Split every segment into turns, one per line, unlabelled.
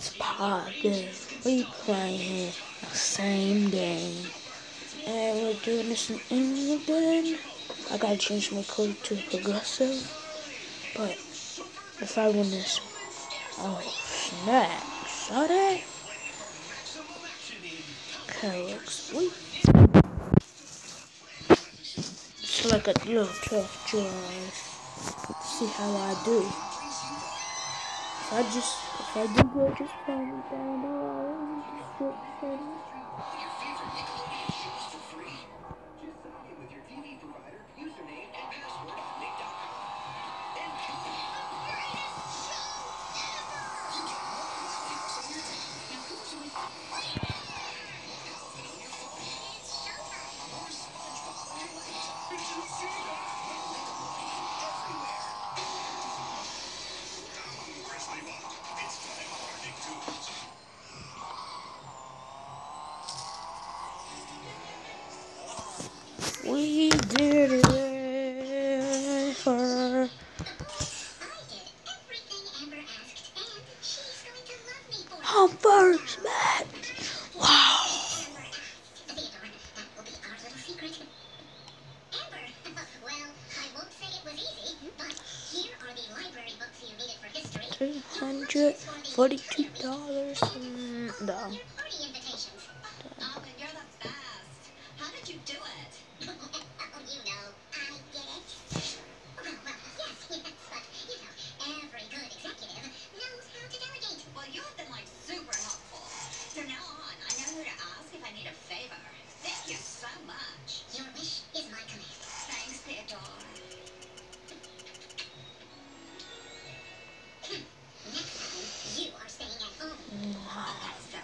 It's poppin'. We playing the same game. And we're doing this in England. I gotta change my code to progressive. But if I win this, oh snap. Saw that? Okay, looks sweet. It's like a little tough drive. See how I do. If I just, I do good, just comment down below in the description. We did it for our first match. Wow. Three hundred forty-two dollars. No.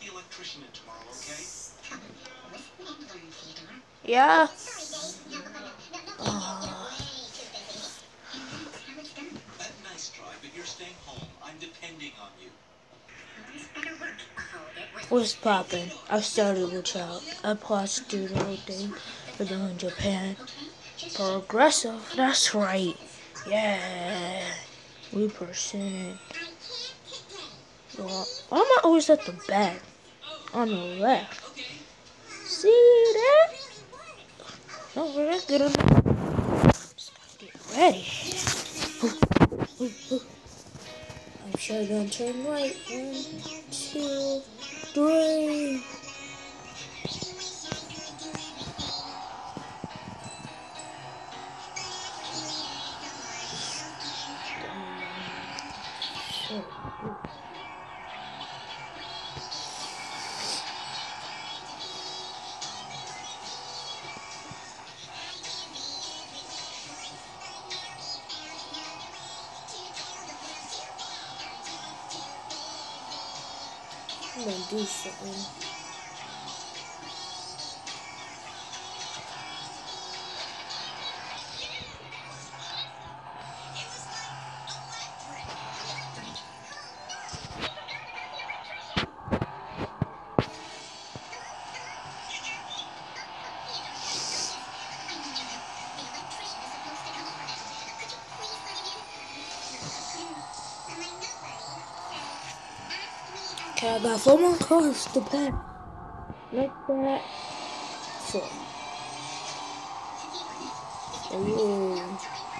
the
electrician in tomorrow, okay?
Come, listen and learn, Theodore.
Yeah.
Uh, nice try, but you're staying home. I'm depending on you.
This better work. Oh, it was
What's poppin'? I started with y'all. I plus do the whole thing for the in Japan. Progressive. That's right. Yeah. We percented.
Today.
Well, why am I always at the back? On the left. See that? Oh, we're not good enough. Just gotta get ready. Ooh, ooh, ooh. I'm sure gonna turn right. One, two, three. I'm gonna do something.
I got four more cars to pack. Like that. Four. Oh,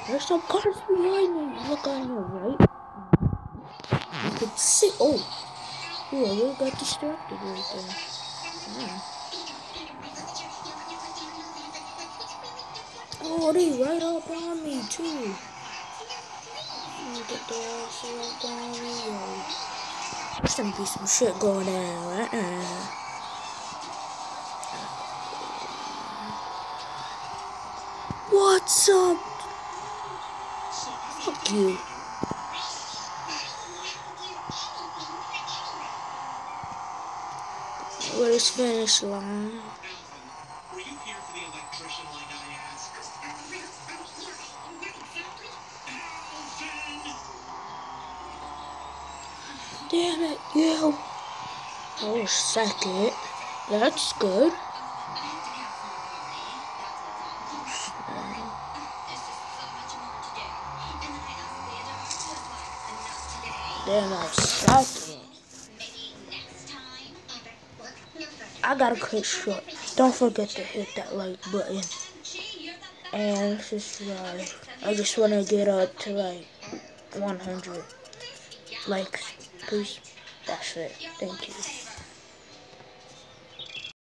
there's some cars behind me. Look on your right. You can see. Oh, oh, I really got distracted right there. Yeah. Oh, they're right up on me too. Look at that, so up on me. Yo. There's gonna be some shit going on right now. What's up? Fuck you. Where's finish line? Damn it, you. Oh, second. That's good. Damn, I second. I gotta cut short. Don't forget to hit that like button. And subscribe. I just wanna get up to like 100 likes. Please. That's it. Thank you.